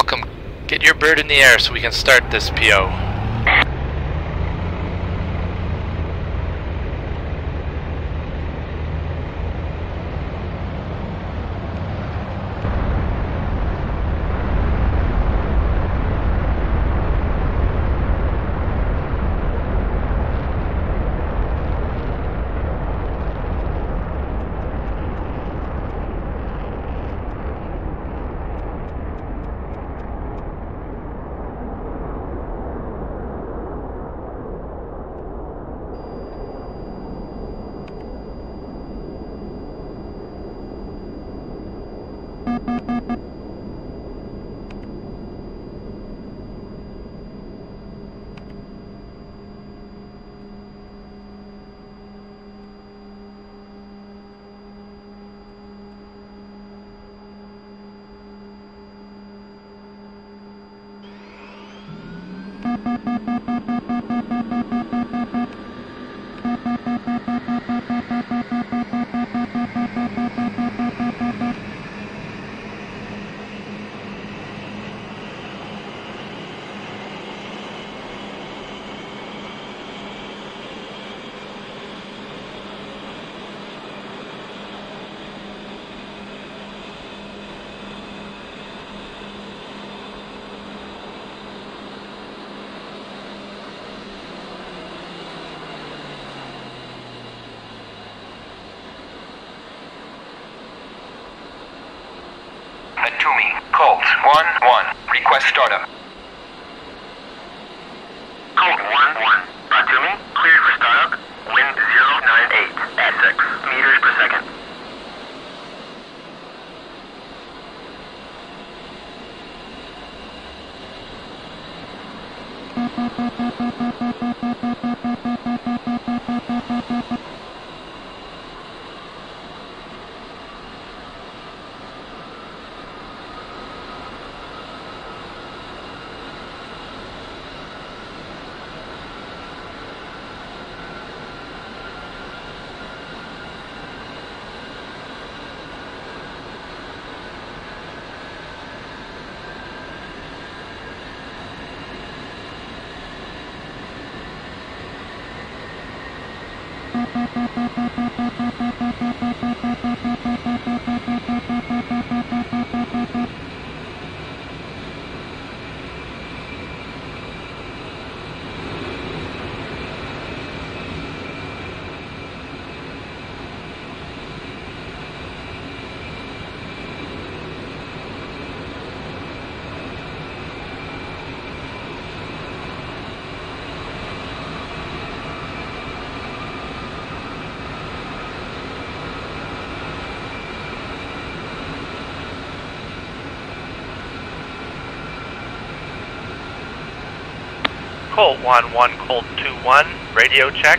welcome. Get your bird in the air so we can start this PO. Batumi, Colt, 1-1. Request startup. Colt, 1-1. Batumi, cleared for startup. Wind 098 at 6 meters per second. Colt 1-1, Colt 2-1, radio check.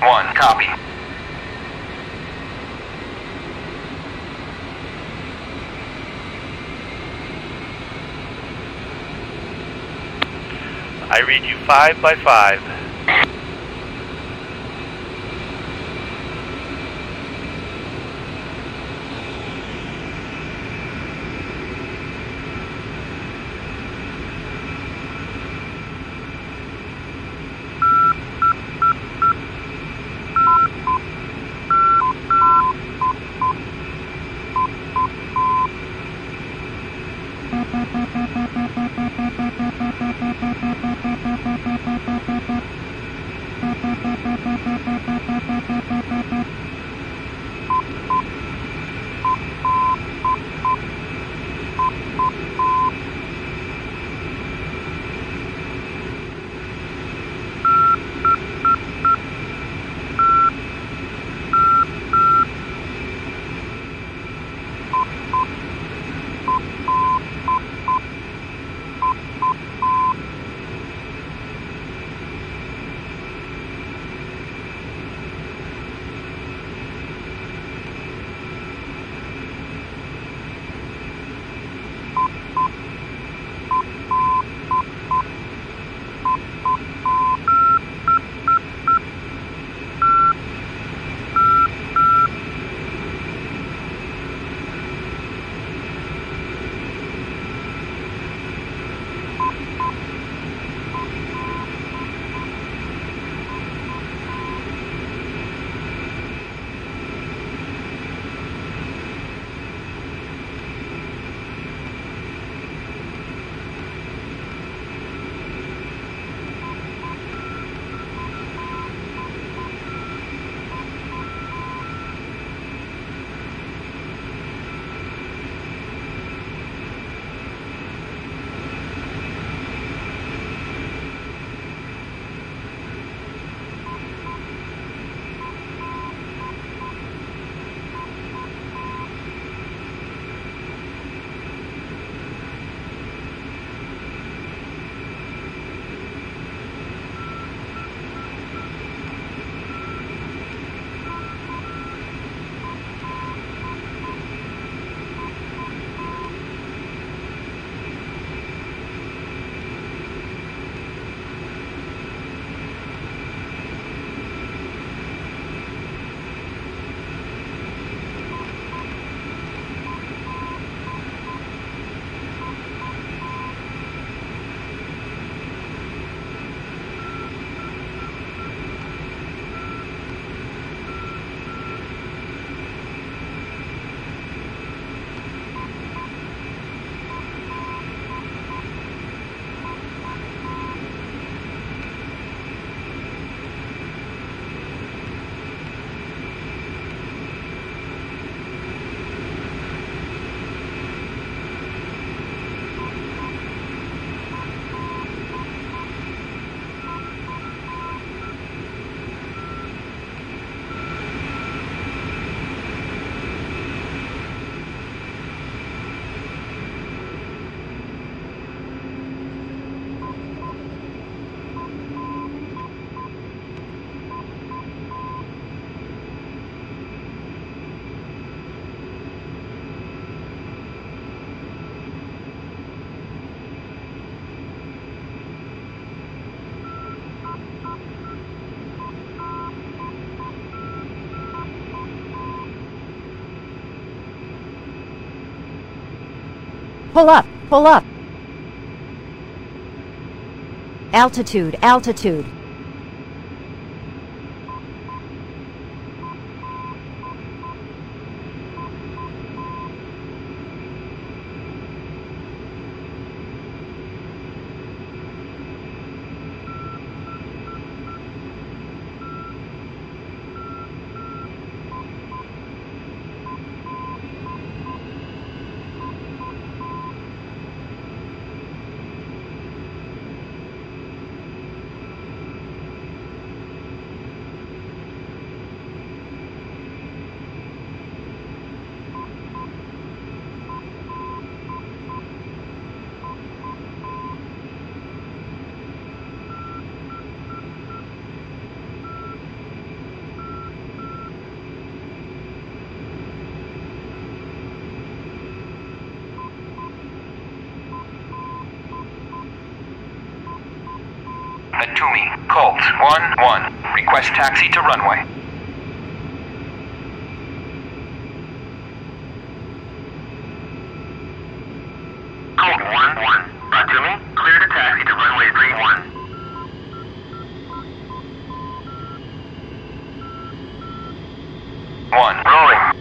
One, copy. I read you 5 by 5. Pull up, pull up. Altitude, altitude. Batumi, Colt, 1-1. Request taxi to runway. Colt, 1-1. Batumi, clear to taxi to runway 31. One. Rolling.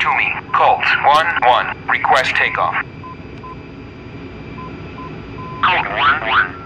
Batumi, Colt, 1-1. Request takeoff. Colt, 1-1.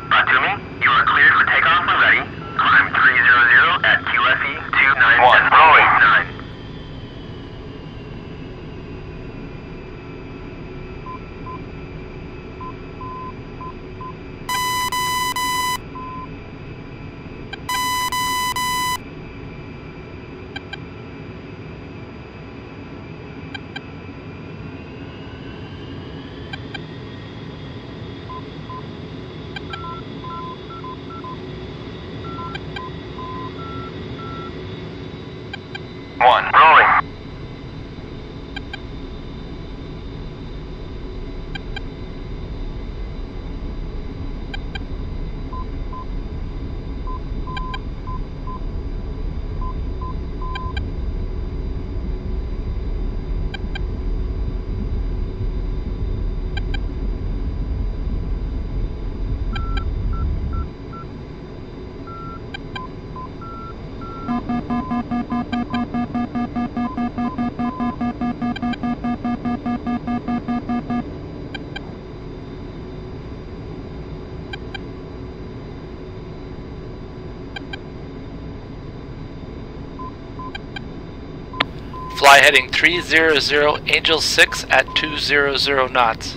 Fly heading 300 Angel 6 at 200 knots.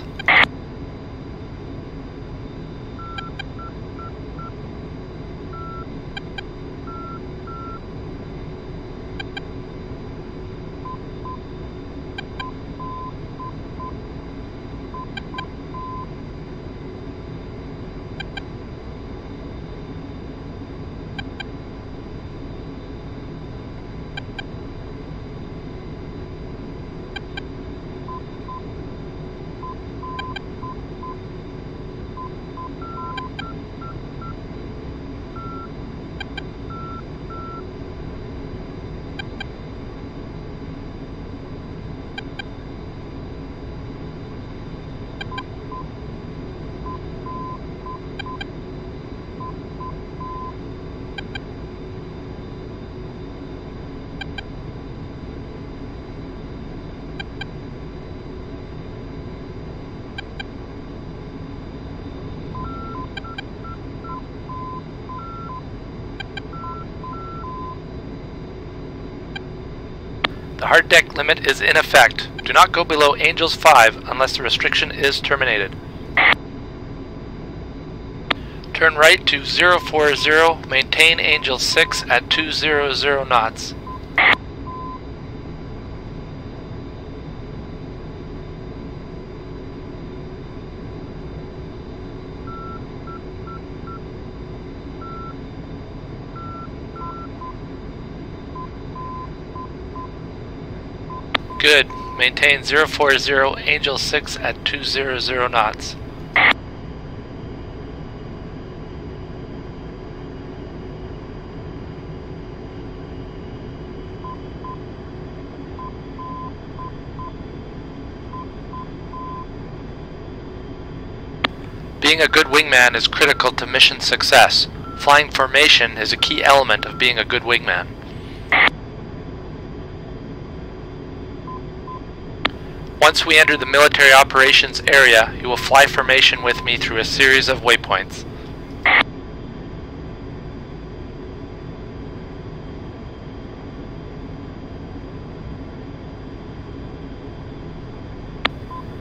Hard deck limit is in effect. Do not go below Angels 5 unless the restriction is terminated. Turn right to 040, maintain Angel 6 at 200 knots. Good. Maintain 040 Angel 6 at 200 knots. Being a good wingman is critical to mission success. Flying formation is a key element of being a good wingman. Once we enter the military operations area, you will fly formation with me through a series of waypoints.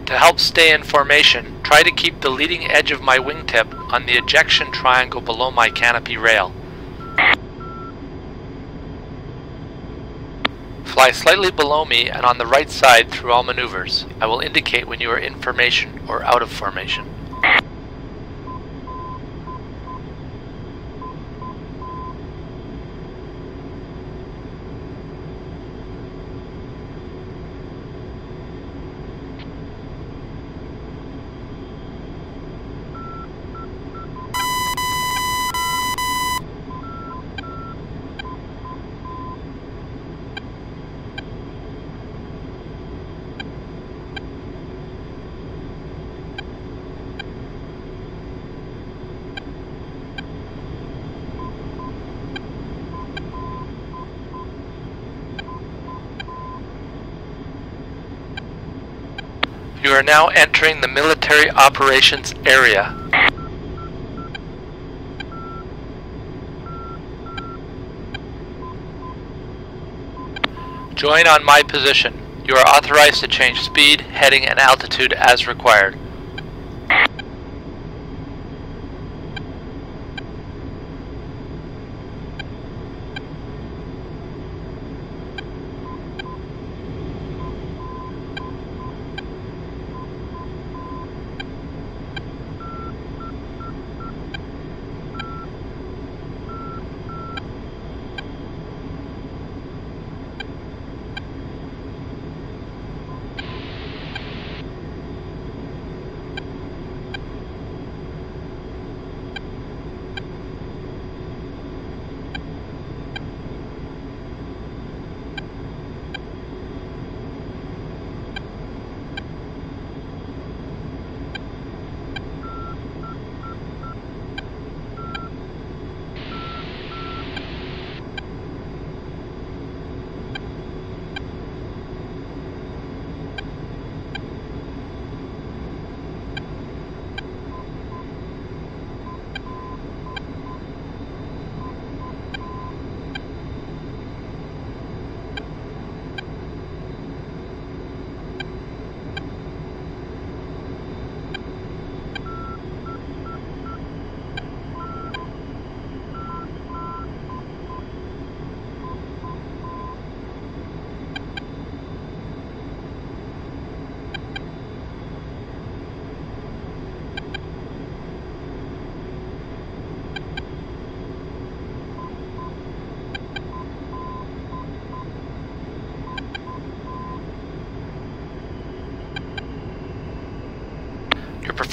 To help stay in formation, try to keep the leading edge of my wingtip on the ejection triangle below my canopy rail. Fly slightly below me and on the right side through all maneuvers. I will indicate when you are in formation or out of formation. You are now entering the military operations area. Join on my position. You are authorized to change speed, heading, and altitude as required.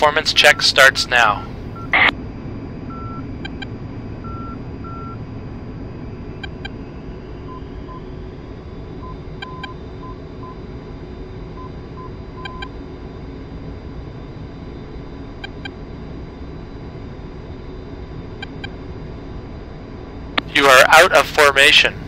Performance check starts now. You are out of formation.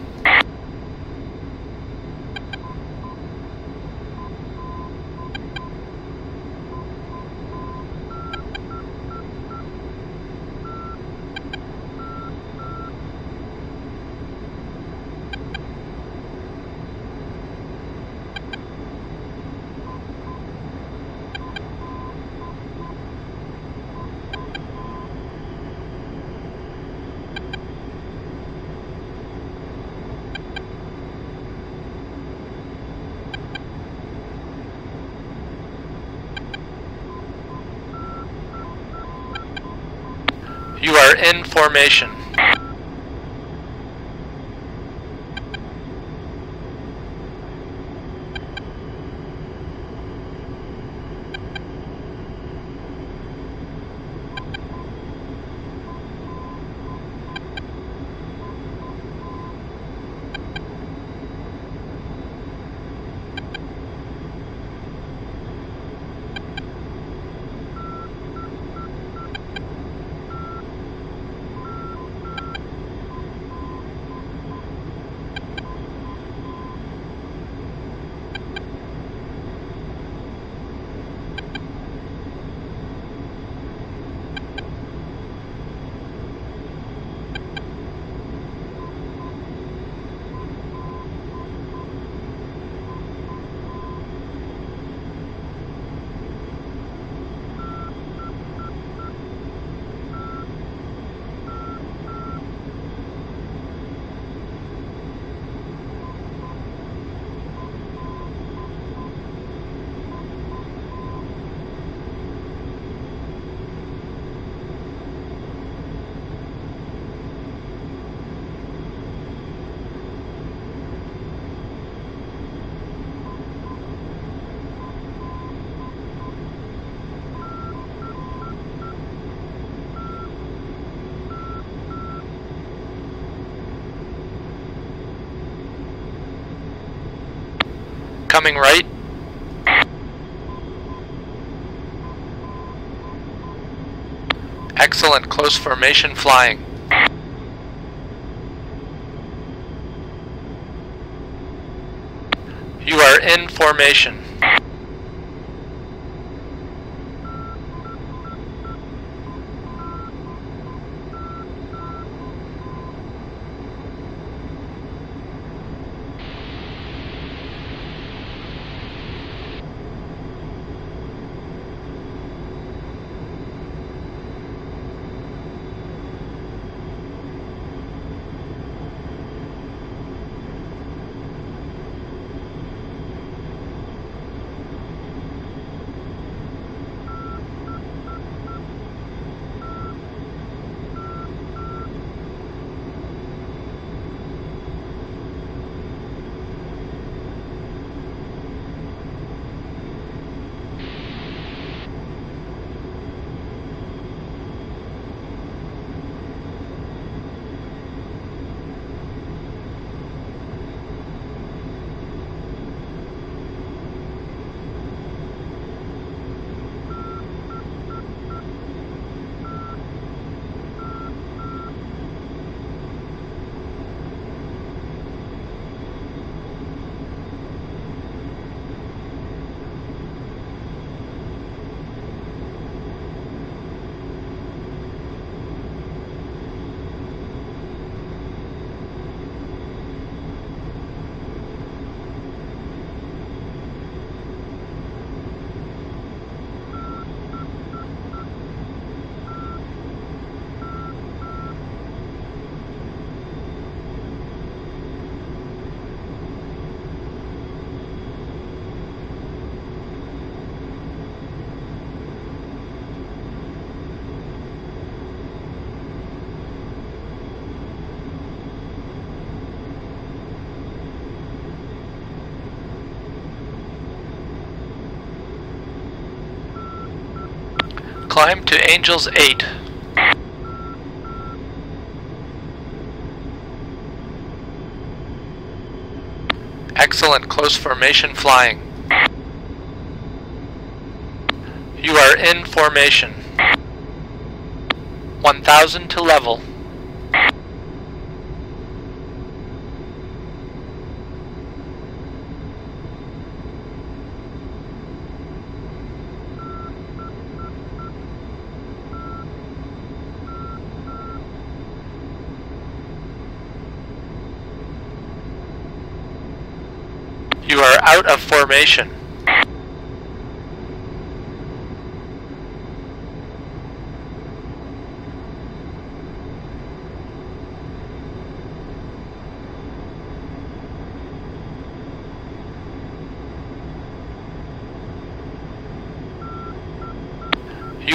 You are in formation. Coming right. Excellent close formation flying. You are in formation. Climb to Angels 8. Excellent close formation flying. You are in formation. 1000 to level. You are out of You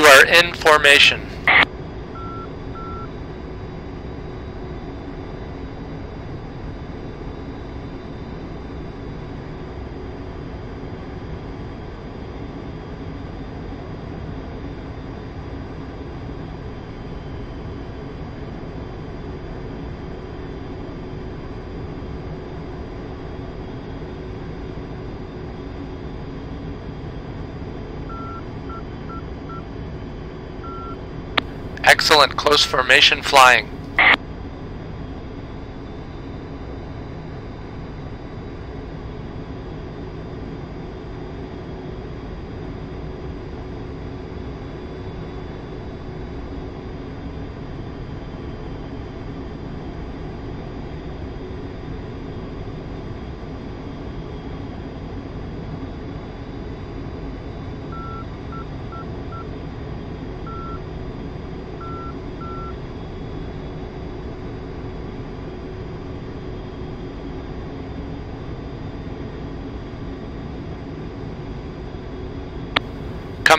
are in formation. Excellent close formation flying.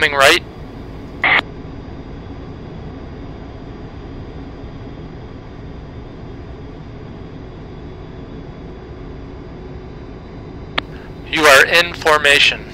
Coming right. You are in formation.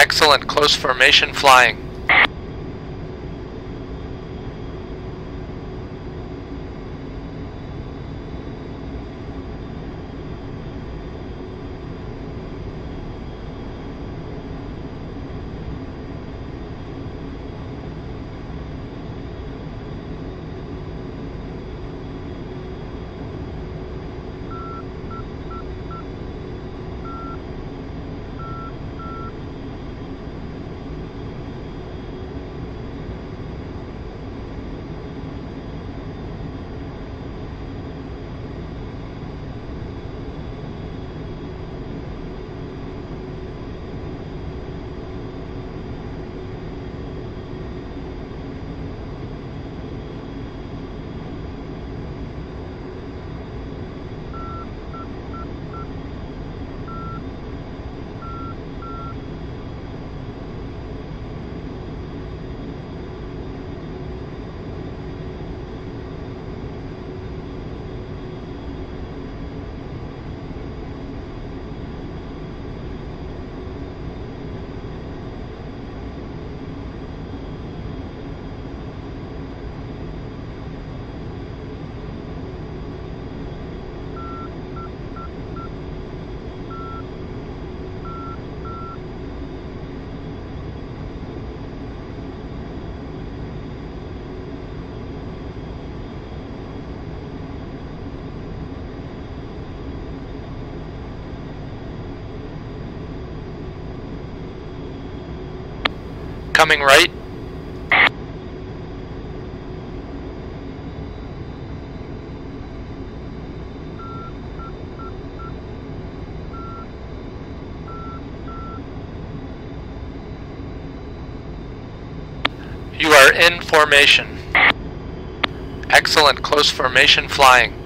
Excellent close formation flying. Coming right. You are in formation. Excellent close formation flying.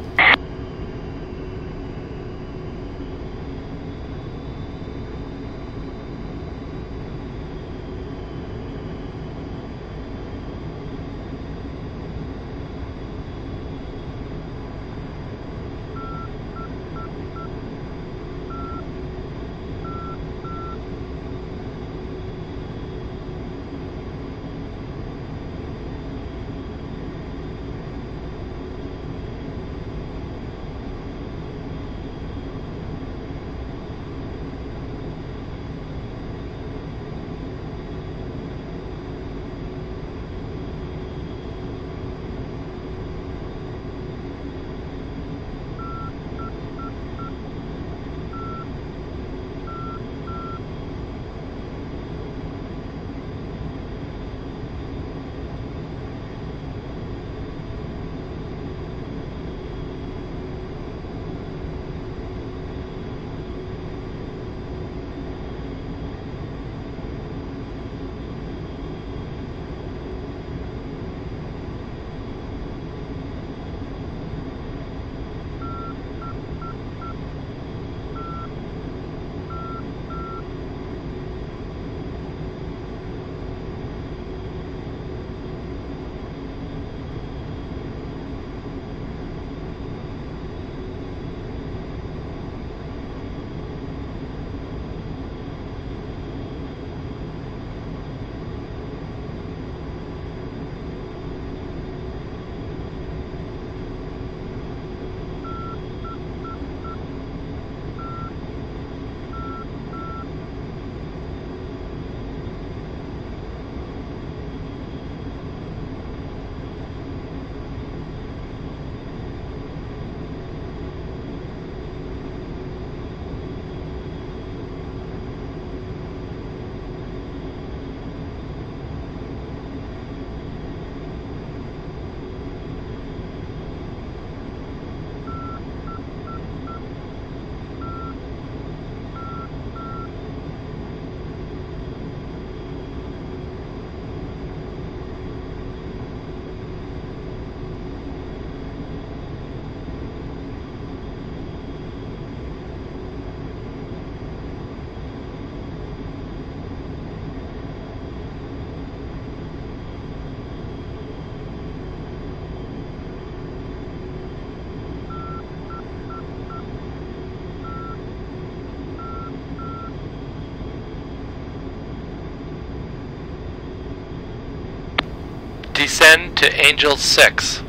Descend to Angel 6.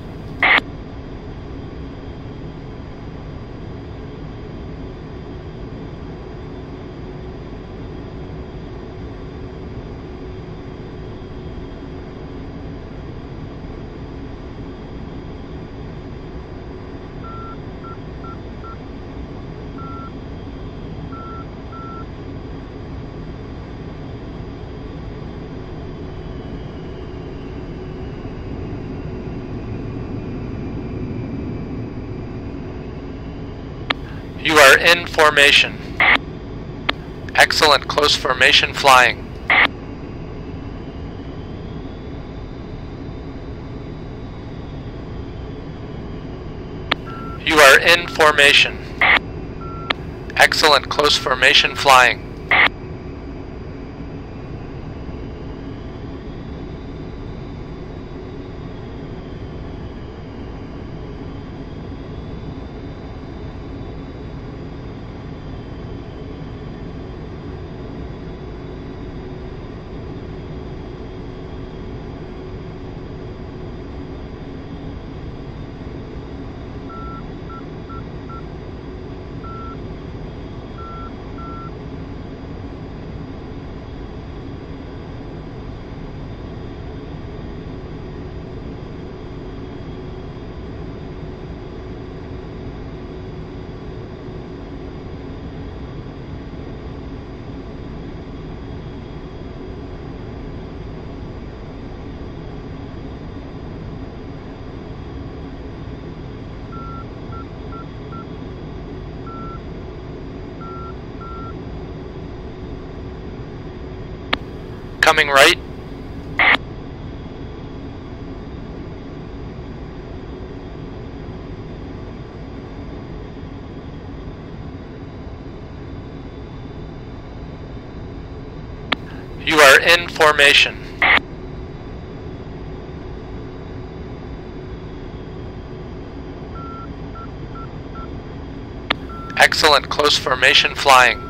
You are in formation. Excellent close formation flying. You are in formation. Excellent close formation flying. Coming right. You are in formation. Excellent close formation flying.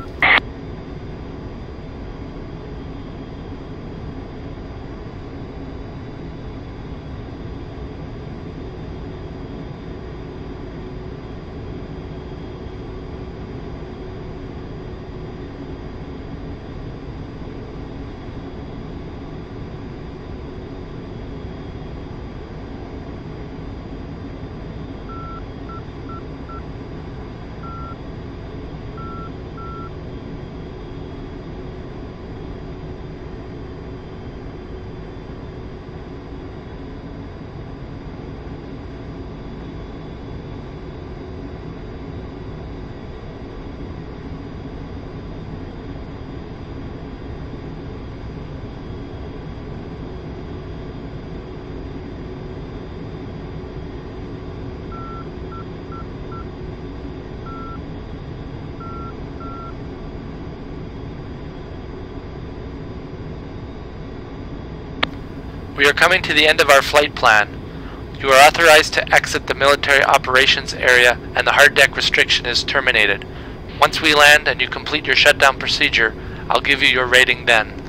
We are coming to the end of our flight plan. You are authorized to exit the military operations area and the hard deck restriction is terminated. Once we land and you complete your shutdown procedure, I'll give you your rating then.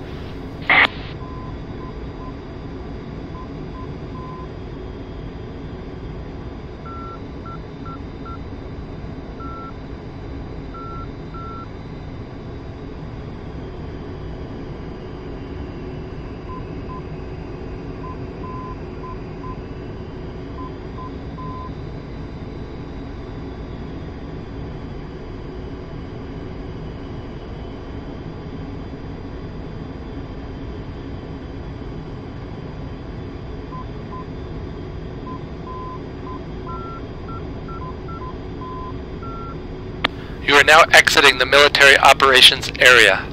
You are now exiting the military operations area.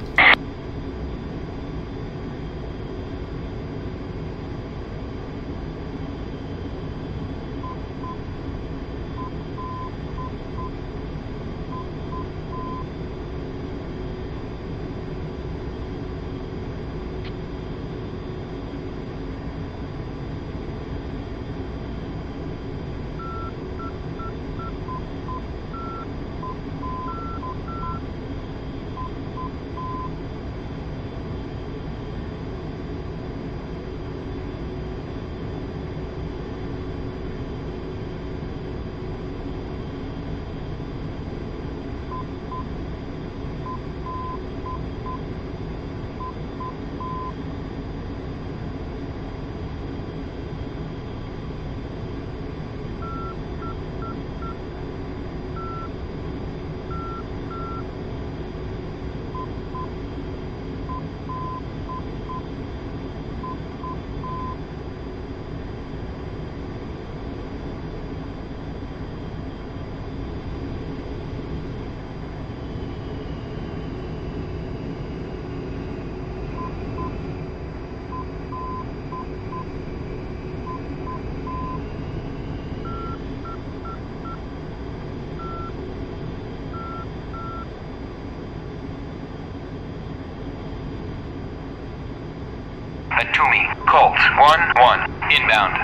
Colt, 1-1, inbound.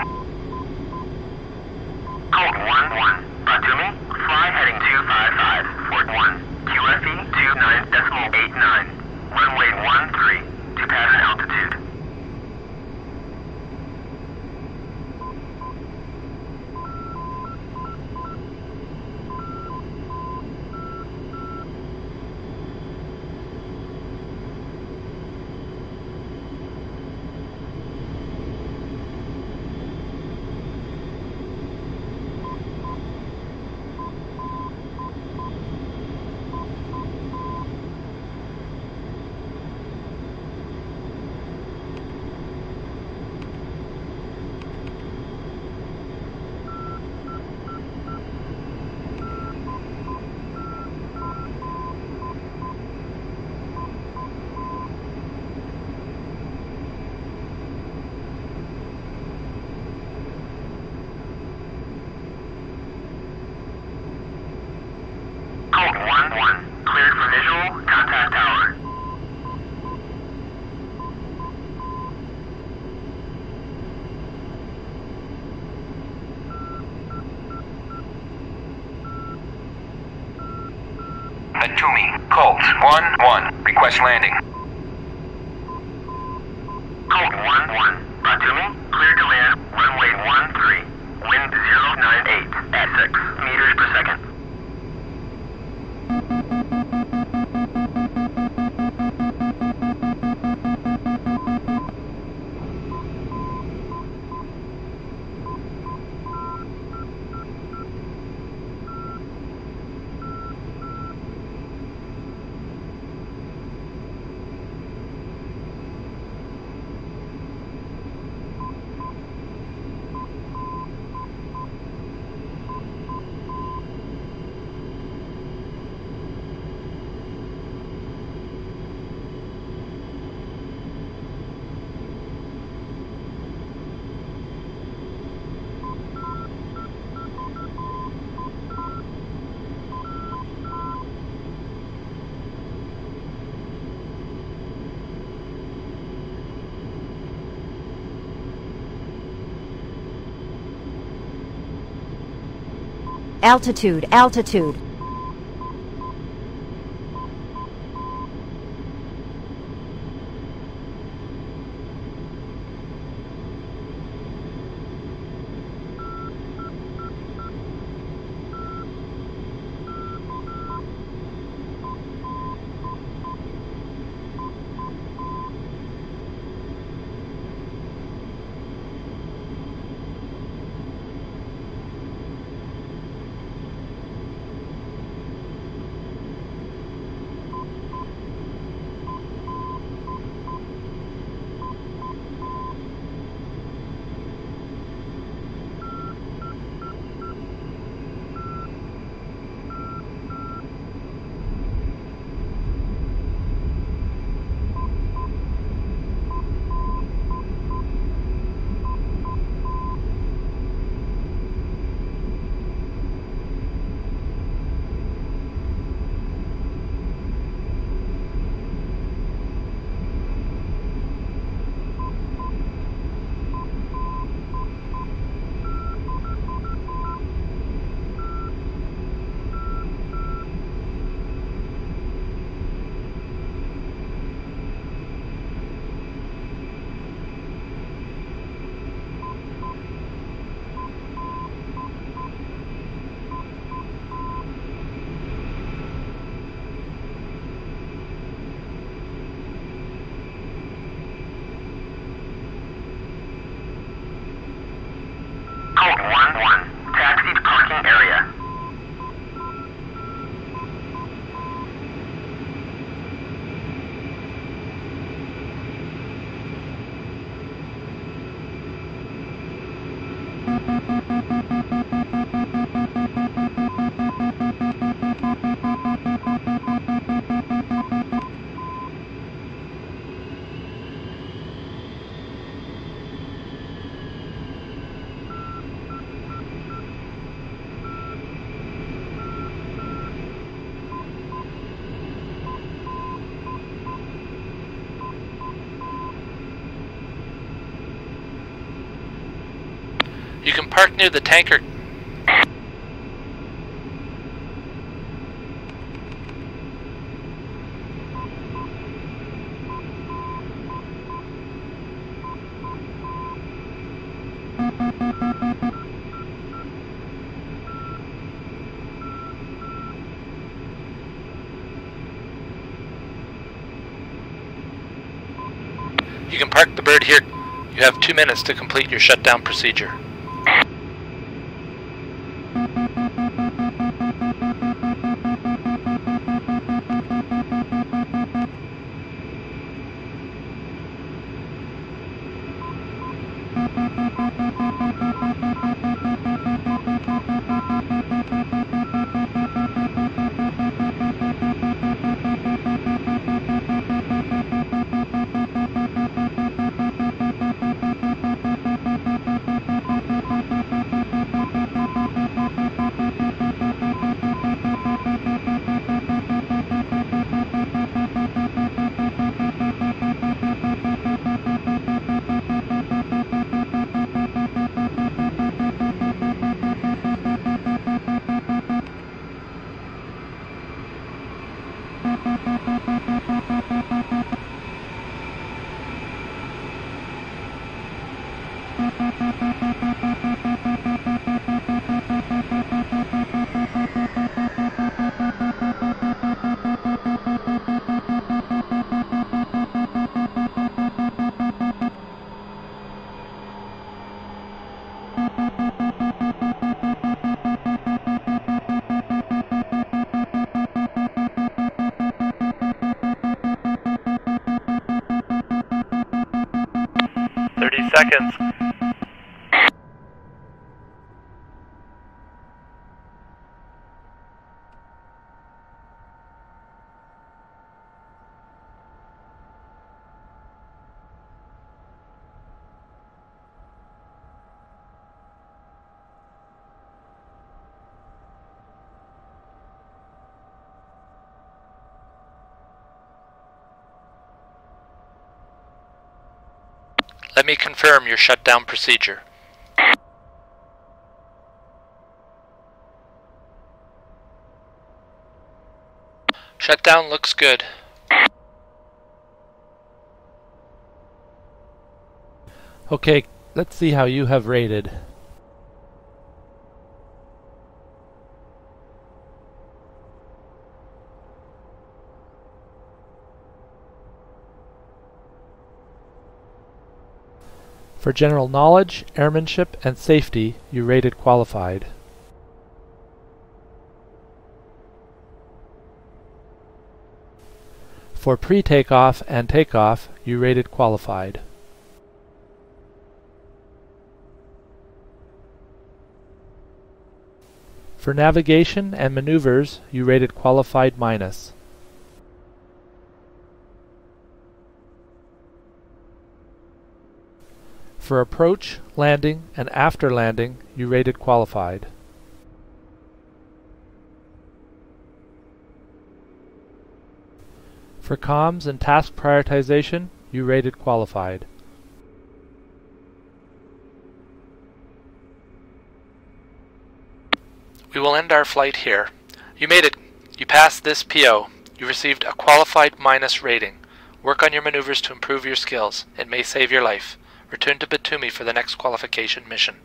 Colt 1-1. Batumi, fly heading 255, Fort 1. QFE 29.89. Runway 13 to pattern altitude. Colt 1-1. Cleared for visual. Contact tower. Batumi, Colt, 1-1, request landing. Altitude, altitude. Near the tanker. You can park the bird here. You have two minutes to complete your shutdown procedure. Seconds. Let me confirm your shutdown procedure. Shutdown looks good. Okay, let's see how you have rated. For general knowledge, airmanship, and safety, you rated qualified. For pre-takeoff and takeoff, you rated qualified. For navigation and maneuvers, you rated qualified minus. For approach, landing, and after landing, you rated qualified. For comms and task prioritization, you rated qualified. We will end our flight here. You made it. You passed this PO. You received a qualified minus rating. Work on your maneuvers to improve your skills. It may save your life. Return to Batumi for the next qualification mission.